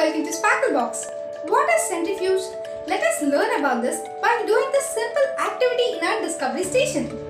welcome to Sparklebox. What is centrifuge? Let us learn about this by doing this simple activity in our discovery station.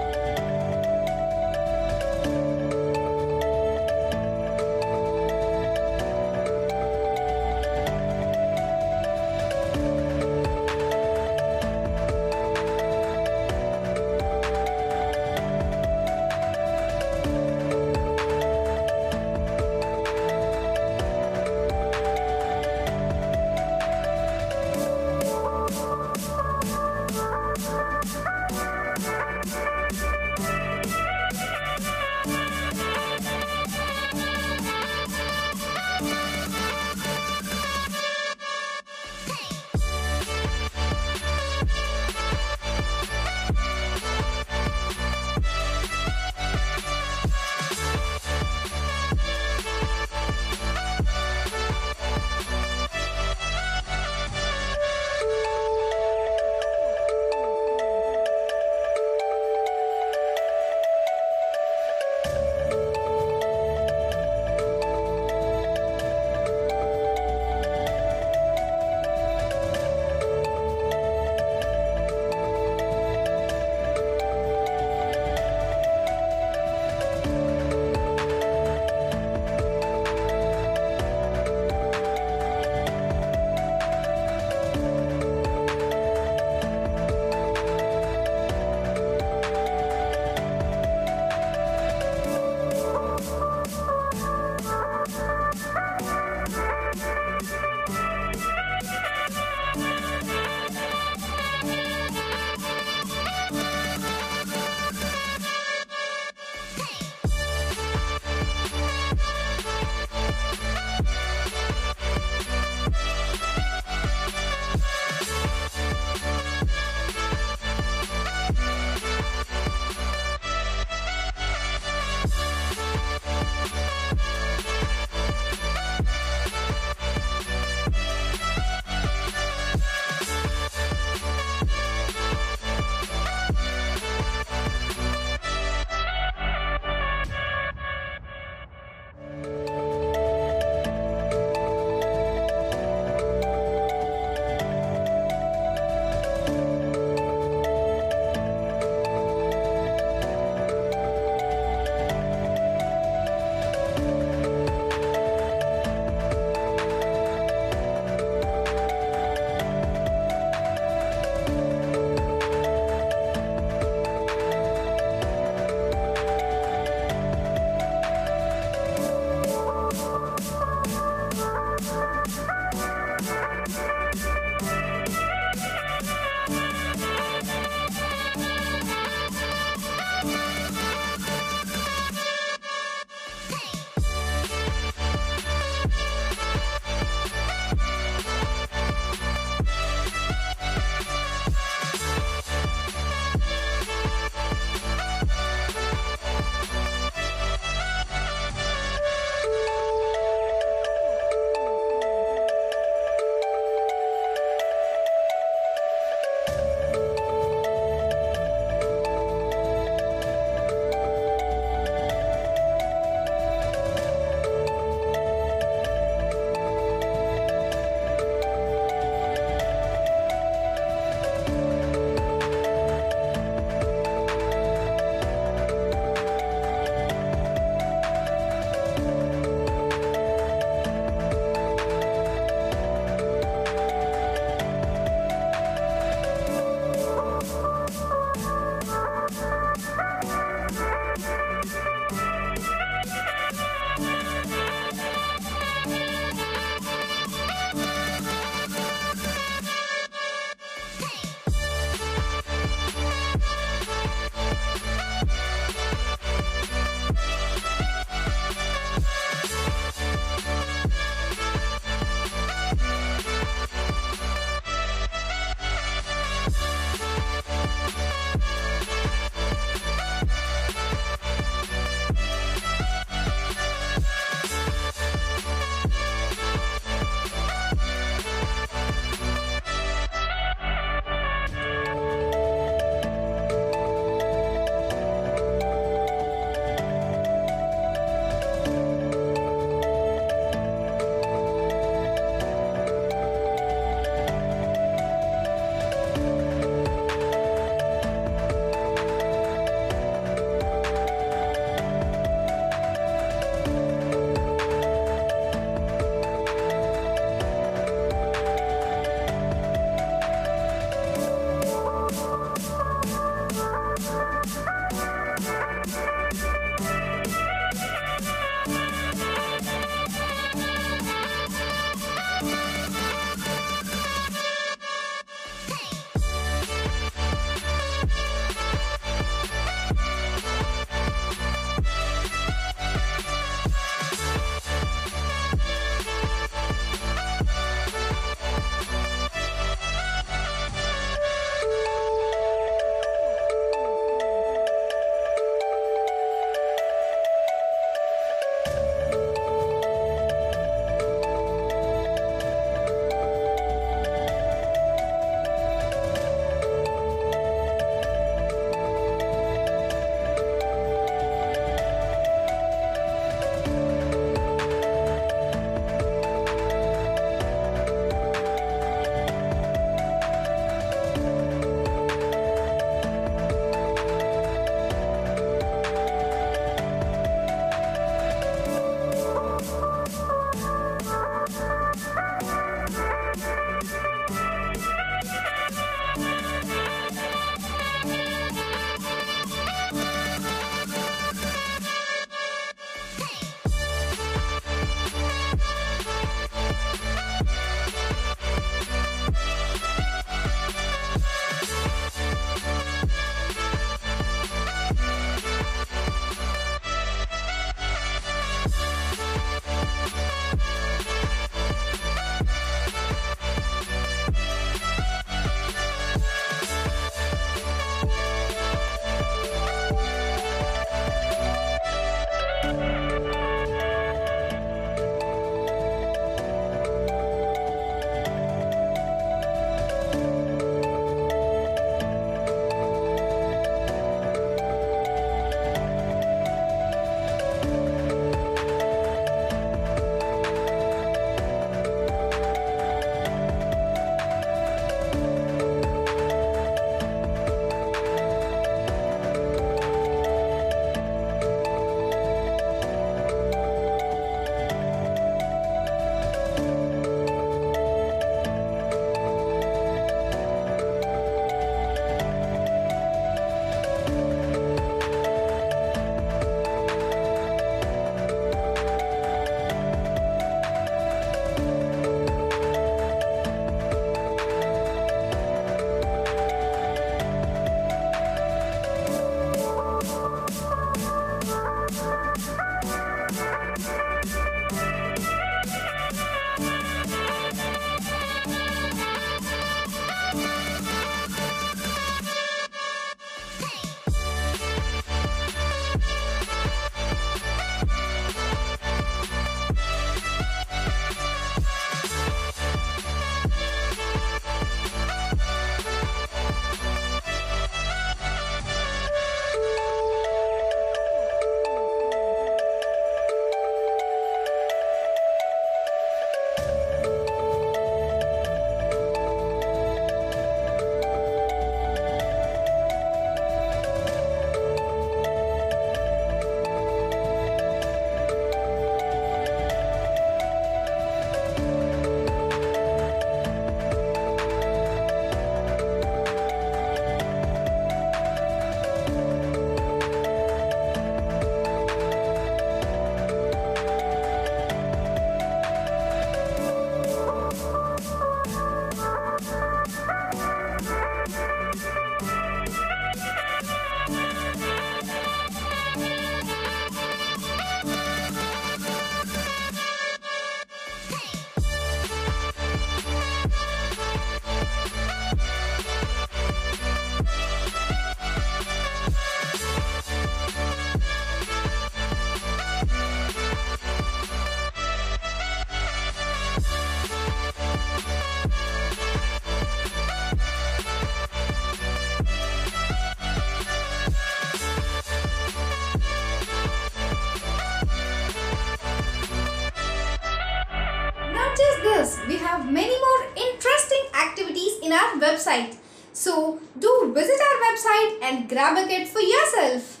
Many more interesting activities in our website. So do visit our website and grab a kit for yourself.